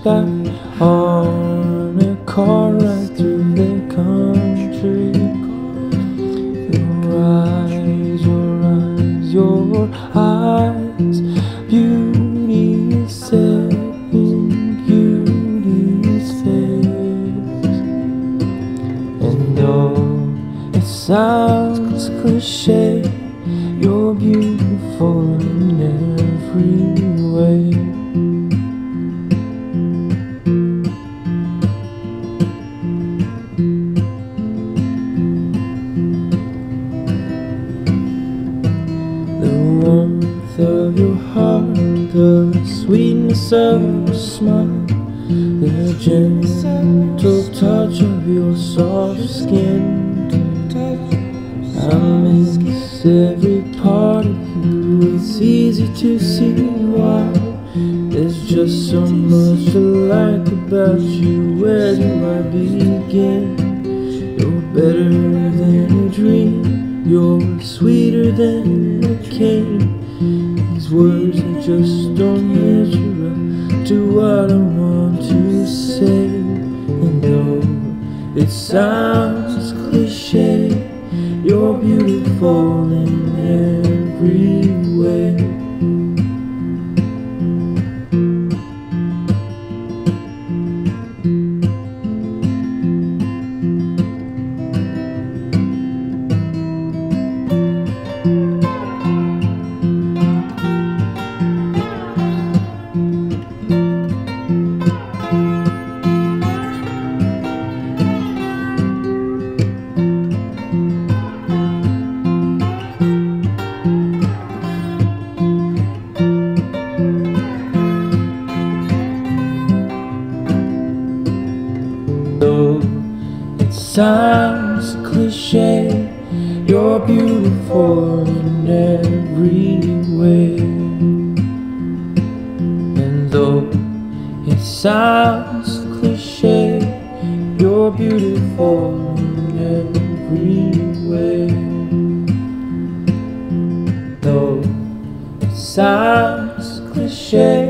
sky on a car ride through the country. Your eyes, your eyes, your eyes, beauty is set in beauty's face. And though it sounds cliche, you're beautiful in every the sweetness of your smile, the gentle touch of your soft skin. I miss every part of you. It's easy to see why. There's just so much to like about you. Where do I begin? You're better than a dream. You're sweeter than a king. Words I just don't measure up to what I want to say. And though it sounds cliche, you're beautiful in every way. Sounds cliche, you're beautiful in every way. And though it sounds cliche, you're beautiful in every way. Though it sounds cliche,